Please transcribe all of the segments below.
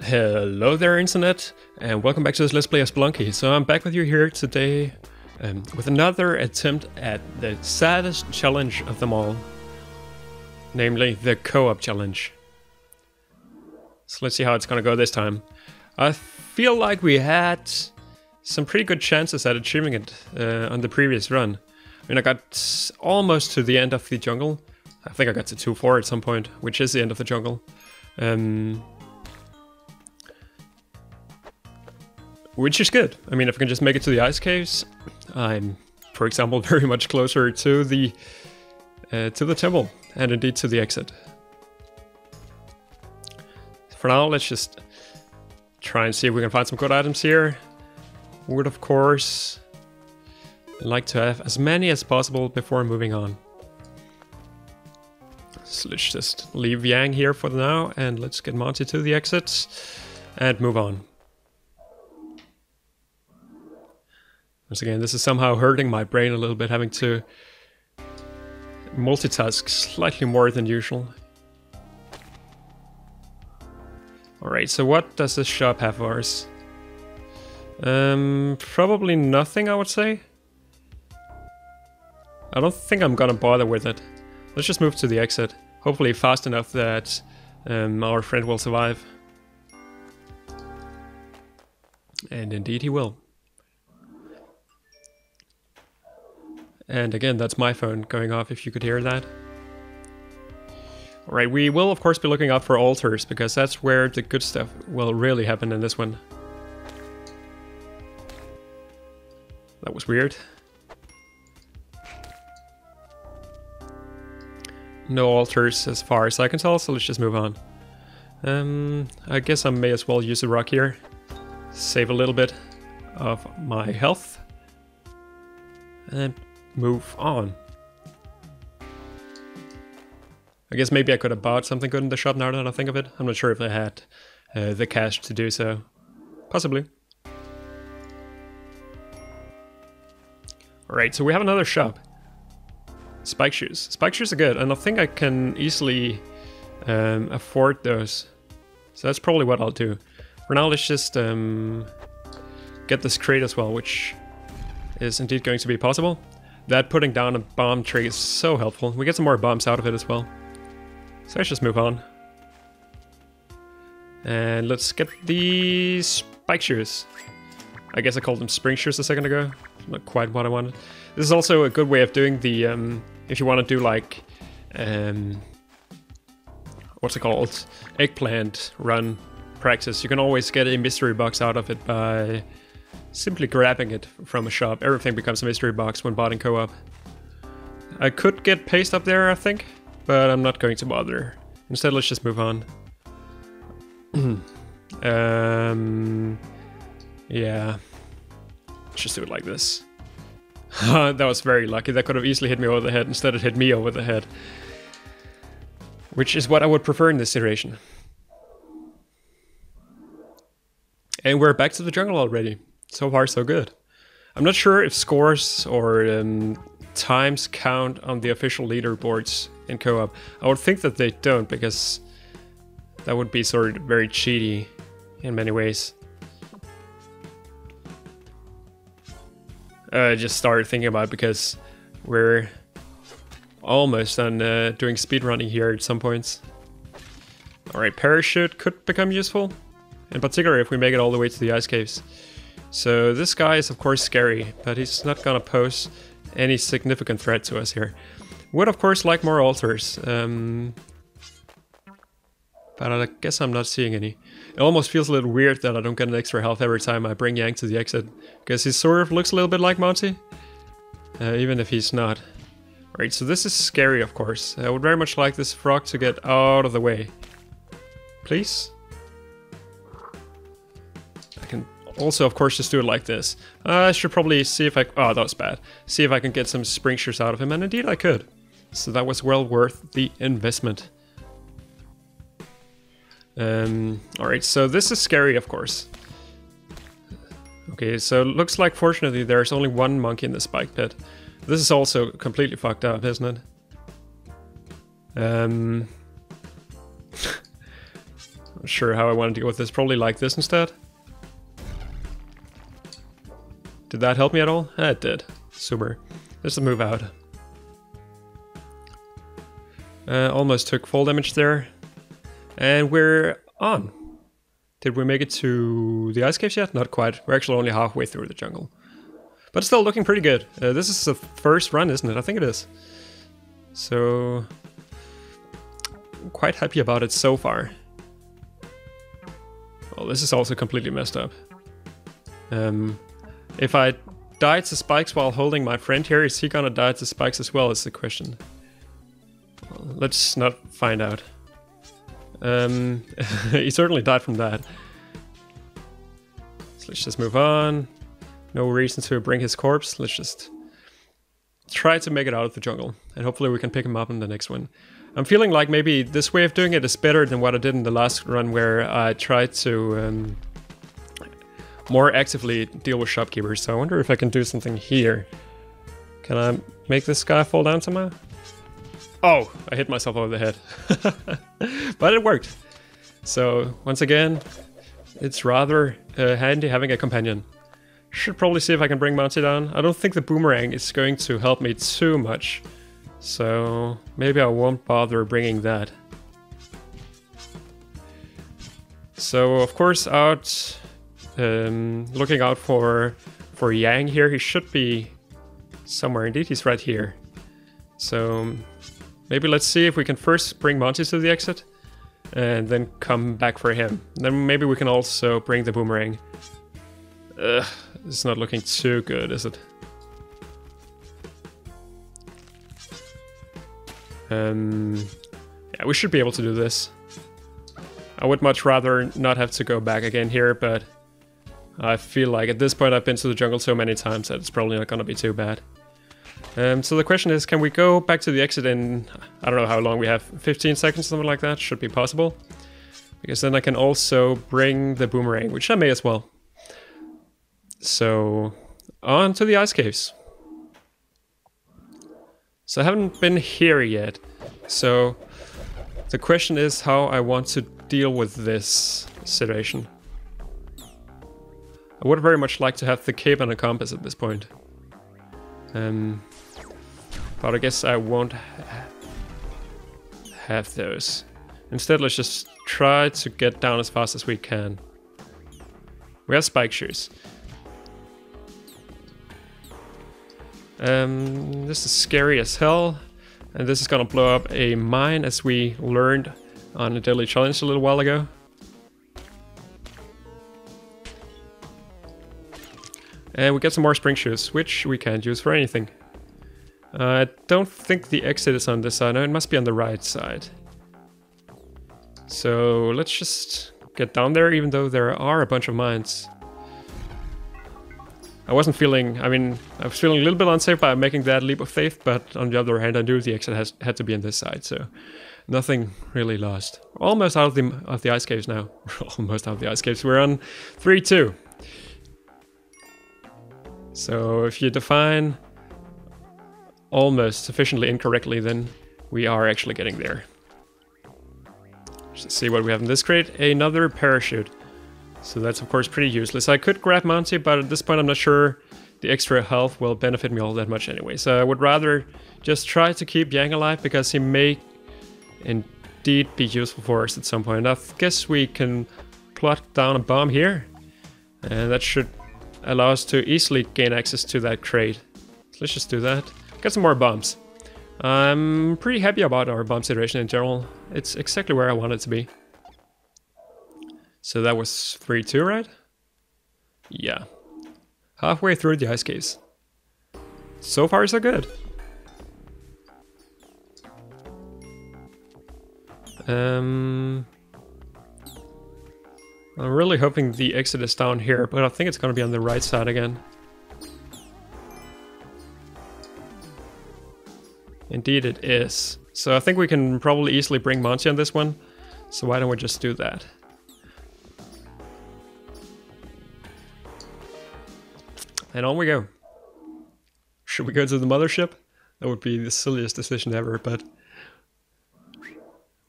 Hello there, Internet, and welcome back to this Let's Play of Spelunky. So I'm back with you here today um, with another attempt at the saddest challenge of them all, namely the co-op challenge. So let's see how it's gonna go this time. I feel like we had some pretty good chances at achieving it uh, on the previous run. I mean, I got almost to the end of the jungle. I think I got to 2-4 at some point, which is the end of the jungle. Um, which is good. I mean, if I can just make it to the ice caves, I'm, for example, very much closer to the uh, to the temple and indeed to the exit. For now, let's just try and see if we can find some good items here. Would, of course, like to have as many as possible before moving on. So let's just leave Yang here for now and let's get Monty to the exits and move on. Once again, this is somehow hurting my brain a little bit, having to multitask slightly more than usual. Alright, so what does this shop have for us? Um, probably nothing, I would say. I don't think I'm gonna bother with it. Let's just move to the exit. Hopefully fast enough that um, our friend will survive. And indeed he will. And again, that's my phone going off if you could hear that. Alright, we will of course be looking out for altars, because that's where the good stuff will really happen in this one. That was weird. No altars as far as I can tell, so let's just move on. Um, I guess I may as well use a rock here. Save a little bit of my health. And move on. I guess maybe I could have bought something good in the shop now that I think of it. I'm not sure if I had uh, the cash to do so. Possibly. Alright, so we have another shop. Spike shoes. Spike shoes are good, and I think I can easily um, afford those. So that's probably what I'll do. For now, let's just um, get this crate as well, which is indeed going to be possible. That putting down a bomb tree is so helpful. We get some more bombs out of it as well. So let's just move on. And let's get the spike shoes. I guess I called them spring shoes a second ago. Not quite what I wanted. This is also a good way of doing the, um, if you want to do like, um, what's it called? Eggplant run practice. You can always get a mystery box out of it by simply grabbing it from a shop. Everything becomes a mystery box when bought in co-op. I could get paste up there, I think, but I'm not going to bother. Instead, let's just move on. um, yeah. Let's just do it like this. that was very lucky. That could have easily hit me over the head. Instead, it hit me over the head. Which is what I would prefer in this situation. And we're back to the jungle already. So far, so good. I'm not sure if scores or um, times count on the official leaderboards in co-op. I would think that they don't, because that would be sort of very cheaty in many ways. I uh, just started thinking about because we're almost done uh, doing speedrunning here at some points. Alright, parachute could become useful, in particular if we make it all the way to the ice caves. So this guy is of course scary, but he's not gonna pose any significant threat to us here. Would of course like more altars, um, but I guess I'm not seeing any. It almost feels a little weird that I don't get an extra health every time I bring Yang to the exit, because he sort of looks a little bit like Monty, uh, even if he's not. Right, so this is scary of course. I would very much like this frog to get out of the way. Please? Also, of course, just do it like this. Uh, I should probably see if I... Oh, that was bad. See if I can get some spring shoes out of him, and indeed I could. So that was well worth the investment. Um, Alright, so this is scary, of course. Okay, so it looks like fortunately there's only one monkey in the spike pit. This is also completely fucked up, isn't it? Um, Not sure how I want to deal with this. Probably like this instead. Did that help me at all? Eh, it did. Super. Let's move out. Uh, almost took full damage there. And we're on. Did we make it to the ice caves yet? Not quite. We're actually only halfway through the jungle. But still looking pretty good. Uh, this is the first run, isn't it? I think it is. So... I'm quite happy about it so far. Well, this is also completely messed up. Um, if I die to spikes while holding my friend here, is he gonna die to spikes as well is the question. Let's not find out. Um, he certainly died from that. So let's just move on. No reason to bring his corpse. Let's just try to make it out of the jungle. And hopefully we can pick him up in the next one. I'm feeling like maybe this way of doing it is better than what I did in the last run where I tried to um, more actively deal with shopkeepers. So I wonder if I can do something here. Can I make this guy fall down somehow? Oh, I hit myself over the head. but it worked. So once again, it's rather uh, handy having a companion. Should probably see if I can bring Monty down. I don't think the boomerang is going to help me too much. So maybe I won't bother bringing that. So of course out um, looking out for for Yang here. He should be somewhere. Indeed, he's right here. So maybe let's see if we can first bring Monty to the exit and then come back for him. Then maybe we can also bring the boomerang. Ugh, it's not looking too good, is it? Um, yeah, we should be able to do this. I would much rather not have to go back again here, but I feel like at this point I've been to the jungle so many times that it's probably not gonna be too bad. Um, so the question is, can we go back to the exit in, I don't know how long we have, 15 seconds, something like that? Should be possible. Because then I can also bring the boomerang, which I may as well. So, on to the ice caves. So I haven't been here yet. So, the question is how I want to deal with this situation. I would very much like to have the cape and a compass at this point. Um, but I guess I won't ha have those. Instead, let's just try to get down as fast as we can. We have spike shoes. Um, this is scary as hell. And this is gonna blow up a mine as we learned on a daily challenge a little while ago. And we get some more spring shoes, which we can't use for anything. Uh, I don't think the exit is on this side. No, it must be on the right side. So let's just get down there, even though there are a bunch of mines. I wasn't feeling, I mean, I was feeling a little bit unsafe by making that leap of faith, but on the other hand, I knew the exit has, had to be on this side, so nothing really lost. Almost out of the, of the ice caves now. Almost out of the ice caves. We're on 3-2. So if you define almost sufficiently incorrectly, then we are actually getting there. Let's see what we have in this crate. Another parachute. So that's of course pretty useless. I could grab Monty, but at this point I'm not sure the extra health will benefit me all that much anyway. So I would rather just try to keep Yang alive because he may indeed be useful for us at some point. I guess we can plot down a bomb here. And that should allow us to easily gain access to that crate. So let's just do that. Get some more bombs. I'm pretty happy about our bomb situation in general. It's exactly where I want it to be. So that was 3-2, right? Yeah. Halfway through the ice caves. So far so good. Um, I'm really hoping the exit is down here, but I think it's going to be on the right side again. Indeed it is. So I think we can probably easily bring Monty on this one. So why don't we just do that? And on we go. Should we go to the mothership? That would be the silliest decision ever, but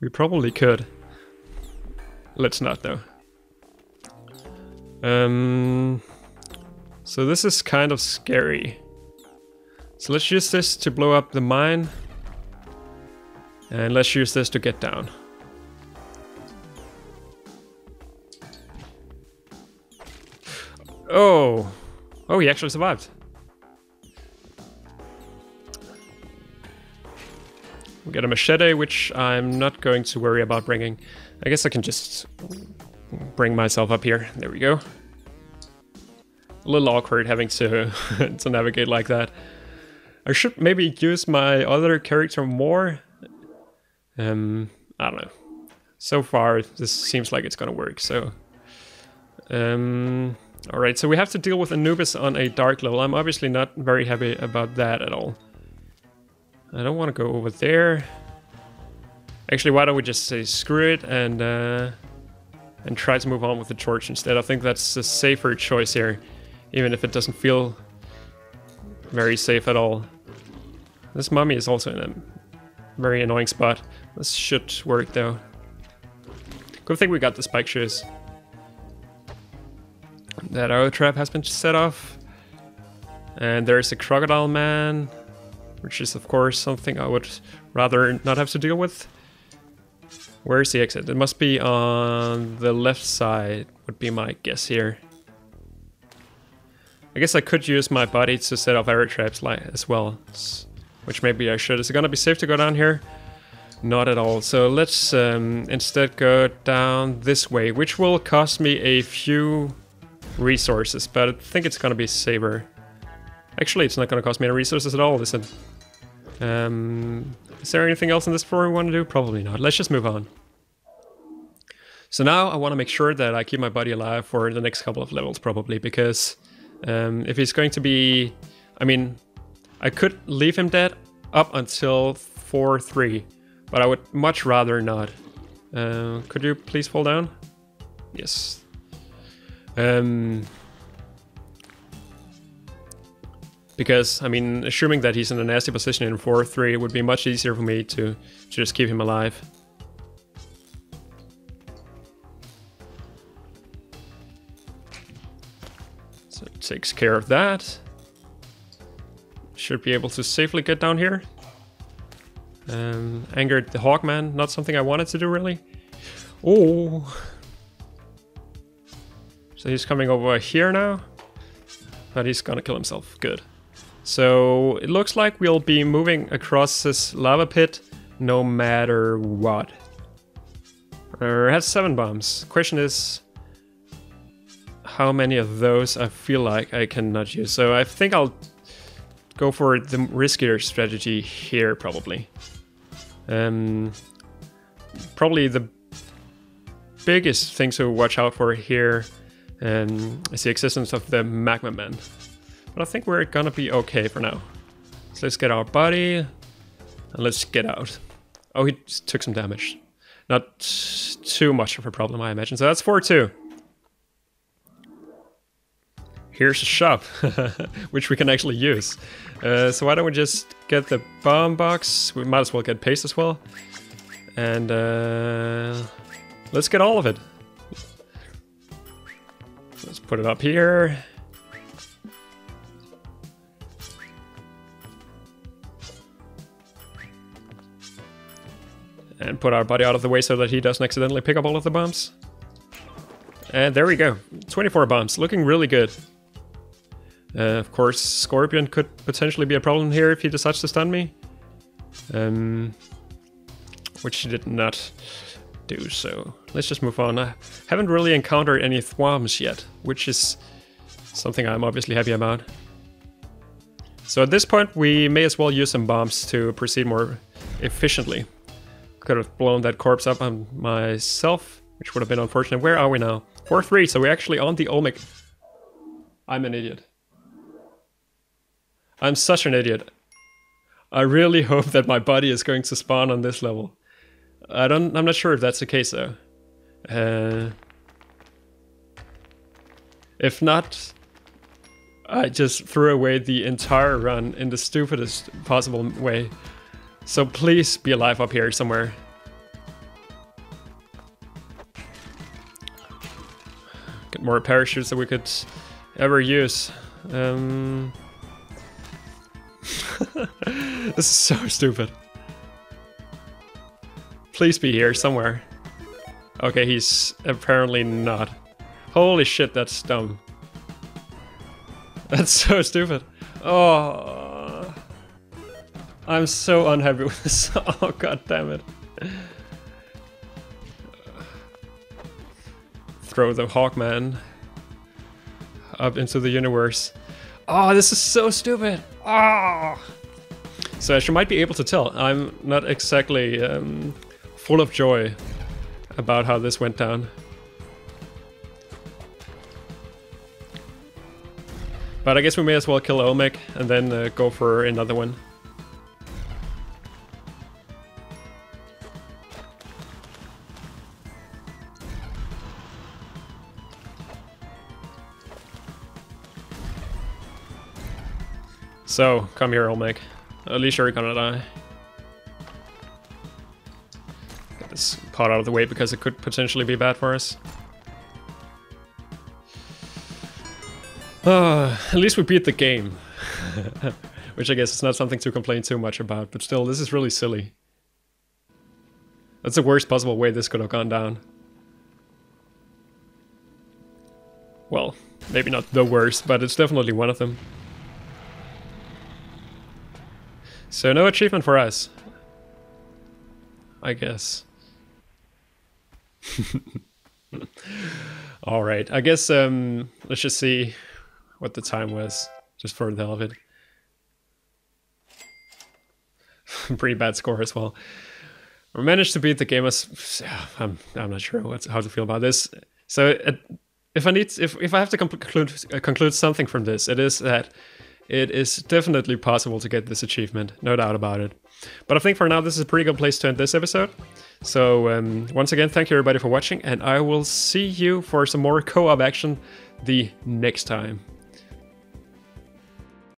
we probably could. let's not though. Um, so this is kind of scary. So let's use this to blow up the mine. And let's use this to get down. Oh. Oh, he actually survived. We get a machete, which I'm not going to worry about bringing. I guess I can just bring myself up here. There we go. A little awkward having to, to navigate like that. I should maybe use my other character more. Um, I don't know. So far, this seems like it's gonna work, so... Um, Alright, so we have to deal with Anubis on a dark level. I'm obviously not very happy about that at all. I don't want to go over there. Actually, why don't we just say screw it and uh, and try to move on with the torch instead. I think that's a safer choice here, even if it doesn't feel very safe at all. This mummy is also in a very annoying spot. This should work though. Good thing we got the spike shoes. That arrow trap has been set off. And there's a crocodile man, which is of course something I would rather not have to deal with. Where's the exit? It must be on the left side, would be my guess here. I guess I could use my body to set off arrow traps like as well, which maybe I should. Is it gonna be safe to go down here? Not at all. So let's um, instead go down this way, which will cost me a few resources, but I think it's gonna be safer. Actually, it's not gonna cost me any resources at all, is it? Um, is there anything else in this floor we want to do? Probably not. Let's just move on. So now I want to make sure that I keep my body alive for the next couple of levels, probably, because um, if he's going to be... I mean, I could leave him dead up until 4-3, but I would much rather not. Uh, could you please fall down? Yes, um, because, I mean, assuming that he's in a nasty position in 4-3, it would be much easier for me to, to just keep him alive. So it takes care of that. Should be able to safely get down here. Um, angered the Hawkman, not something I wanted to do really. Oh, so he's coming over here now. But he's gonna kill himself. Good. So it looks like we'll be moving across this lava pit no matter what. Uh, has seven bombs. Question is how many of those I feel like I cannot use. So I think I'll go for the riskier strategy here probably. Um, probably the biggest thing to watch out for here um, is the existence of the Magma Man. But I think we're gonna be okay for now. So let's get our body, and let's get out. Oh, he took some damage. Not too much of a problem, I imagine. So that's 4-2. Here's a shop, which we can actually use. Uh, so why don't we just get the bomb box? We might as well get paste as well. And uh, let's get all of it. Let's put it up here. And put our buddy out of the way so that he doesn't accidentally pick up all of the bombs. And there we go. 24 bombs, looking really good. Uh, of course, Scorpion could potentially be a problem here if he decides to stun me. Um, which he did not do, so let's just move on. I haven't really encountered any thwomps yet, which is something I'm obviously happy about. So at this point, we may as well use some bombs to proceed more efficiently. Could have blown that corpse up on myself, which would have been unfortunate. Where are we now? 4-3, so we're actually on the Olmec. I'm an idiot. I'm such an idiot. I really hope that my body is going to spawn on this level. I don't. I'm not sure if that's the case though. Uh, if not, I just threw away the entire run in the stupidest possible way. So please be alive up here somewhere. with more parachutes that we could ever use. Um, this is so stupid. Please be here somewhere. Okay, he's apparently not. Holy shit, that's dumb. That's so stupid. Oh, I'm so unhappy with this. Oh god damn it. Throw the Hawkman up into the universe. Oh, this is so stupid. Oh. So as you might be able to tell, I'm not exactly um, full of joy about how this went down. But I guess we may as well kill Olmec and then uh, go for another one. So, come here, Olmec. At least you're gonna die. Get this pot out of the way because it could potentially be bad for us. Uh, at least we beat the game. Which I guess is not something to complain too much about, but still, this is really silly. That's the worst possible way this could have gone down. Well, maybe not the worst, but it's definitely one of them. So no achievement for us. I guess. Alright, I guess um, let's just see what the time was, just for the hell of it. Pretty bad score as well. We managed to beat the game as... I'm, I'm not sure what's, how to feel about this. So uh, if I need, if, if I have to conclude, uh, conclude something from this, it is that it is definitely possible to get this achievement, no doubt about it. But I think for now this is a pretty good place to end this episode. So um, once again, thank you everybody for watching, and I will see you for some more co-op action the next time.